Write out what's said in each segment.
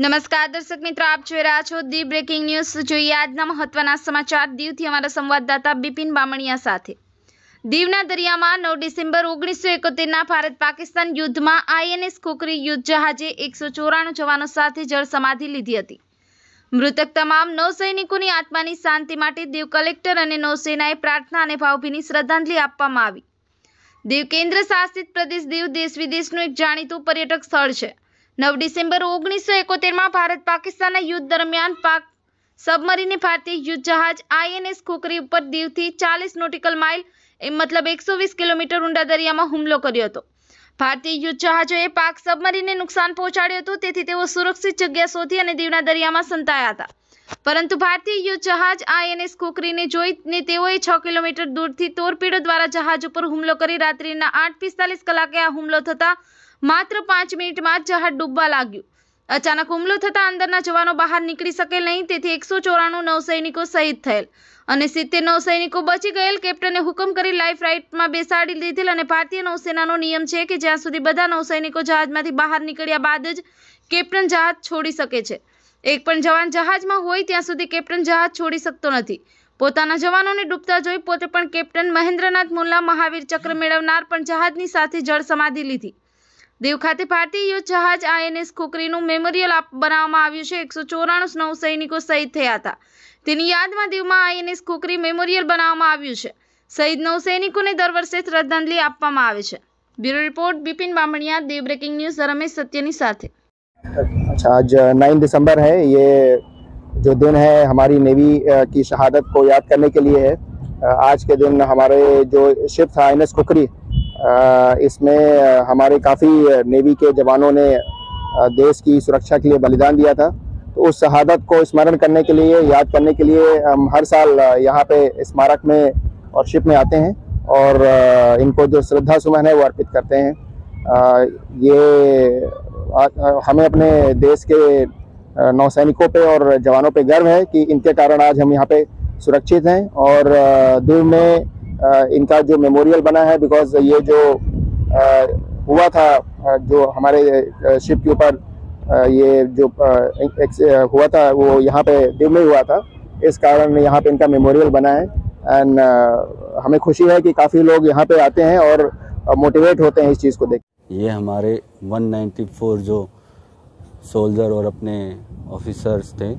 નમસ્કાર દર્શક મિત્રો, આપ જોઈ રહ્યા છો ધી બ્રેકિંગ ન્યૂઝ. જોઈએ આજના મહત્વના સમાચાર. દીવથી અમારા સંવાદદાતા બિપિન બામણિયા સાથે. દીવના દરિયામાં નવ ડિસેમ્બર ઓગણીસો એકોતેરના ભારત પાકિસ્તાન યુદ્ધમાં આઈએનએસ ખોખરી યુદ્ધ જહાજે એકસો ચોરાણું જવાનો સાથે જળ સમાધિ લીધી હતી. મૃતક તમામ નૌસૈનિકોની આત્માની શાંતિ માટે દીવ કલેક્ટર અને નૌસેનાએ પ્રાર્થના અને ભાવભીની શ્રદ્ધાંજલિ આપવામાં આવી. દીવ કેન્દ્ર શાસિત પ્રદેશ, દીવ દેશ વિદેશનું એક જાણીતું પર્યટક સ્થળ છે. નવ ડિસેમ્બર ઓગણીસો એકોતેરમાં ભારત પાકિસ્તાનના યુદ્ધ દરમિયાન પાક સબમરીને ભારતીય યુદ્ધ જહાજ આઈએનએસ ખોખરી ઉપર દીવથી ચાલીસ નોટિકલ માઇલ, એ મતલબ એકસો વીસ કિલોમીટર ઊંડા દરિયામાં હુમલો કર્યો હતો. ભારતીય યુદ્ધ જહાજોએ પાક સબમરીને નુકસાન પહોંચાડ્યું હતું, તેથી તેઓ સુરક્ષિત જગ્યા શોધી અને દીવના દરિયામાં સંતાયા હતા. પરંતુ ભારતીય યુદ્ધ જહાજ આઈએનએસ ખોકરીને જોઈને તેઓએ છ કિલોમીટર દૂરથી તોરપીડો દ્વારા જહાજ ઉપર હુમલો કરી રાત્રિના આઠ પિસ્તાલીસ કલાકે આ હુમલો થતા માત્ર પાંચ મિનિટમાં જ જહાજ ડૂબવા લાગ્યું. અચાનક હુમલો થતાં અંદરના જવાનો બહાર નીકળી શકેલ નહીં, તેથી એકસો ચોરાણું નૌસૈનિકો શહીદ થયેલ અને સિત્તેર નૌસૈનિકો બચી ગયેલ. કેપ્ટને હુકમ કરી લાઈફ રાઇટમાં બેસાડી દીધેલ અને ભારતીય નૌસેનાનો નિયમ છે કે જ્યાં સુધી બધા નૌસૈનિકો જહાજમાંથી બહાર નીકળ્યા બાદ જ કેપ્ટન જહાજ છોડી શકે છે. એક પણ જવાન જહાજમાં હોય ત્યાં સુધી કેપ્ટન જહાજ છોડી શકતો નથી. પોતાના જવાનોને ડૂબતા જોઈ પોતે પણ કેપ્ટન મહેન્દ્રનાથ મુલ્લા મહાવીર ચક્ર મેળવનાર પણ જહાજની સાથે જળ સમાધિ લીધી. દીવ ખાતે ભારતીય યુદ્ધ જહાજ આઈએનએસ ખોખરીનું મેમોરિયલ બનાવવામાં આવ્યું છે એકસો ચોરાણું નૌસૈનિકો શહીદ થયા હતા તેની યાદમાં દીવમાં આઈએનએસ ખોખરી મેમોરિયલ બનાવવામાં આવ્યું છે શહીદ નૌસૈનિકોને દર વર્ષે શ્રદ્ધાંજલિ આપવામાં આવે છે bureau report Bipin Bamaniya Dev breaking news Ramesh સત્યની સાથે अच्छा आज नाइन दिसंबर है ये जो दिन है हमारी नेवी अ, की शहादत को याद करने के लिए है अ, आज के दिन हमारे जो शिप था एन एस कुकरी अ, इसमें हमारे काफ़ी नेवी के जवानों ने देश की सुरक्षा के लिए बलिदान दिया था। तो उस शहादत को स्मरण करने के लिए, याद करने के लिए हम हर साल यहाँ पे स्मारक में और शिप में आते हैं और इनको जो श्रद्धा सुमन है वो अर्पित करते हैं। ये हमें अपने देश के नौसैनिकों पे और जवानों पे गर्व है कि इनके कारण आज हम यहाँ पे सुरक्षित हैं और दिल में इनका जो मेमोरियल बना है बिकॉज़ ये जो हुआ था जो हमारे शिप के ऊपर ये जो हुआ था, वो यहाँ पे दिल में हुआ था। इस कारण यहाँ पे इनका मेमोरियल बना है। एंड हमें खुशी है कि काफ़ी लोग यहाँ पे आते हैं और मोटिवेट होते हैं इस चीज़ को देख। ये हमारे 194 जो सोल्जर और अपने ऑफिसर्स थे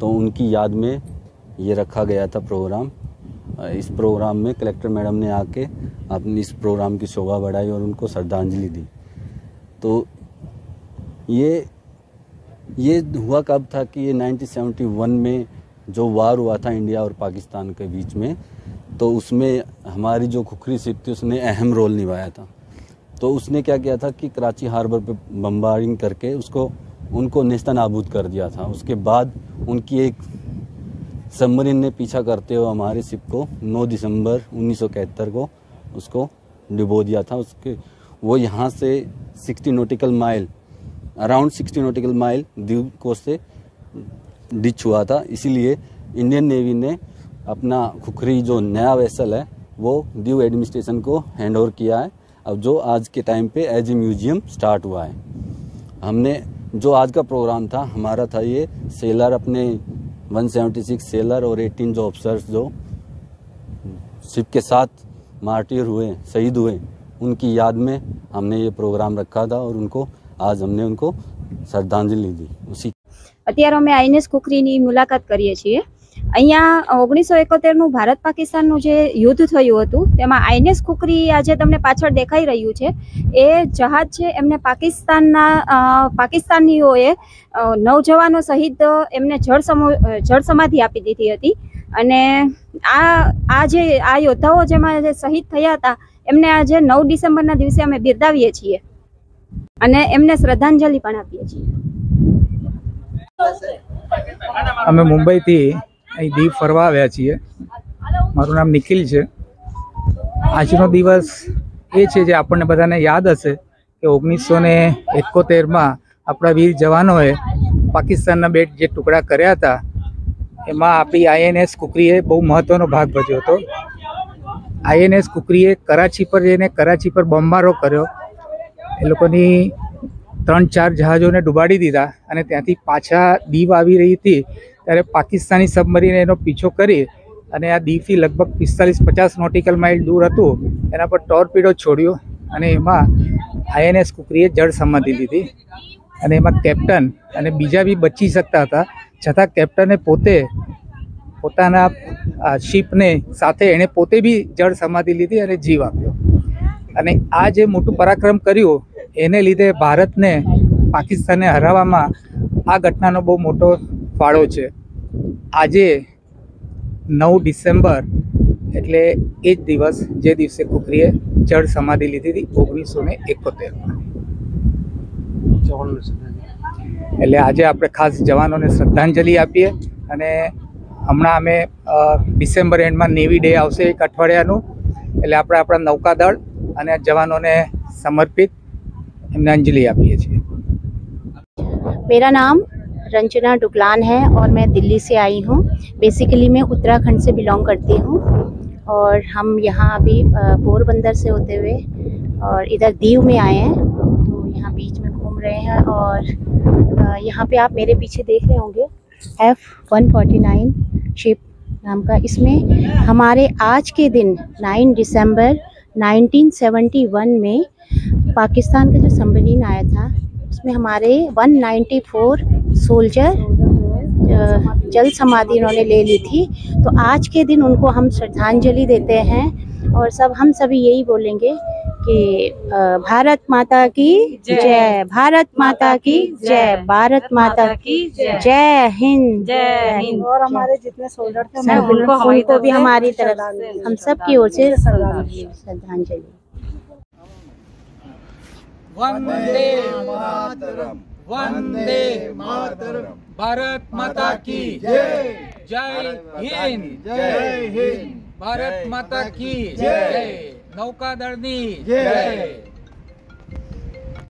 तो उनकी याद में ये रखा गया था प्रोग्राम इस प्रोग्राम में कलेक्टर मैडम ने आके अपनी इस प्रोग्राम की शोभा बढ़ाई और उनको श्रद्धांजलि दी। तो ये ये हुआ कब था कि ये 1971 में जो वार हुआ था इंडिया और पाकिस्तान के बीच में तो उसमें हमारी जो खुखरी शिप थी, उसने अहम रोल निभाया था। तो उसने क्या किया था कि कराची हार्बर पे बम्बारिंग करके उसको, उनको नेस्ता नाबूद कर दिया था। उसके बाद उनकी एक सबमरीन ने पीछा करते हुए हमारे शिप को 9 दिसंबर 1971 को उसको डुबो दिया था। उसके, वो यहाँ से 60 nautical mile, around 60 nautical mile द्वीप कोस्ट से डिच हुआ था। इसीलिए इंडियन नेवी ने अपना खुखरी जो नया वेसल है, वो दीव एडमिनिस्ट्रेशन को हैंड ओवर किया है। अब जो आज के टाइम पे एज ए म्यूज़ियम स्टार्ट हुआ है। हमने, जो आज का प्रोग्राम था, हमारा था ये सेलर अपने 176 सेलर और 18 जो ऑफिसर्स जो शिप के साथ मार्टियर हुए शहीद हुए उनकी याद में हमने ये प्रोग्राम रखा था और उनको आज हमने उनको श्रद्धांजलि दी उसी અત્યારે અમે આઈનેસ કુકરીની મુલાકાત કરીએ છીએ અહીંયા ઓગણીસો એકોતેરનું ભારત પાકિસ્તાનનું જે યુદ્ધ થયું હતું, તેમાં આઈનેસ કુકરી આજે તમને પાછળ દેખાઈ રહ્યું છે. એ જહાજ છે, એમને પાકિસ્તાનના પાકિસ્તાનીઓએ નવ નવજવાનો સહિત એમને જળ સમો જળ સમાધિ આપી દીધી હતી. અને આ આ જે, આ યોદ્ધાઓ જેમાં જે શહીદ થયા હતા, એમને આજે નવ ડિસેમ્બરના દિવસે અમે બિરદાવીએ છીએ. અને એમને શ્રદ્ધાંજલિ પણ આપીએ છીએ. અમે મુંબઈથી અહીં દીવ ફરવા આવ્યા છીએ. મારું નામ નિખિલ છે. આજનો દિવસ એ છે જે આપણને બધાને યાદ હશે કે ઓગણીસો ને એકોતેરમાં આપણા વીર જવાનોએ પાકિસ્તાનના બેટ જે ટુકડા કર્યા હતા, એમાં આપણી આઈએનએસ કુકરીએ બહુ મહત્ત્વનો ભાગ ભજ્યો હતો. આઈએનએસ કુકરીએ કરાચી પર જઈને કરાચી પર બોમ્બારો કર્યો. એ લોકોની ત્રણ ચાર જહાજોને ડૂબાડી દીધા અને ત્યાંથી પાછા દીવ આવી રહી હતી. ત્યારે પાકિસ્તાની સબમરીને એનો પીછો કરી અને આ દીવથી લગભગ પિસ્તાલીસ પચાસ નોટિકલ માઇલ દૂર હતું, એના પર ટોર્પીડો છોડ્યો અને એમાં આઈએનએસ કુકરીએ જળ સમાધિ લીધી. અને એમાં કેપ્ટન અને બીજા બી બચી શકતા હતા, છતાં કેપ્ટને પોતે પોતાના શિપને સાથે એણે પોતે બી જળ સમાધિ લીધી અને જીવ આપ્યો. અને આ જે મોટું પરાક્રમ કર્યું, એને લીધે ભારતને પાકિસ્તાનને હરાવવામાં આ ઘટનાનો બહુ મોટો ફાળો છે. આજે નવ ડિસેમ્બર એટલે એ જ દિવસ જે દિવસે કુકરીએ જળ સમાધિ લીધી હતી ઓગણીસો ને એકોતેરમાં એટલે આજે આપણે ખાસ જવાનોને શ્રદ્ધાંજલિ આપીએ અને હમણાં અમે ડિસેમ્બર એન્ડમાં નેવી ડે આવશે એક અઠવાડિયાનું. એટલે આપણે આપણા નૌકાદળ અને જવાનોને સમર્પિત એમને અંજલિ આપીએ છીએ. મેરા નામ रंजना डुगलान है और मैं दिल्ली से आई हूँ। बेसिकली मैं उत्तराखंड से बिलोंग करती हूँ और हम यहाँ अभी पोरबंदर से होते हुए और इधर दीव में आए हैं। तो यहाँ बीच में घूम रहे हैं और यहाँ पे आप मेरे पीछे देख रहे होंगे एफ़ वन नाइन शिप नाम का। इसमें हमारे आज के दिन 9 दिसंबर 1971 में पाकिस्तान का जो सबमरीन आया था, उसमें हमारे 194 सोल्जर जल समाधि उन्होंने ले ली थी तो आज के दिन उनको हम श्रद्धांजलि देते हैं और सब हम सभी यही बोलेंगे कि भारत माता की जय भारत माता की जय भारत माता की जय हिंद जय हिंद और हमारे जितने सोल्जर थे उनको उनको भी हमारी तरफ़ हम सब की ओर से श्रद्धांजलि। वंदे मातरम। वंदे मातर भारत माता की जय। जय हिंद। जय हिंद। भारत माता की जय। दर्दी जय।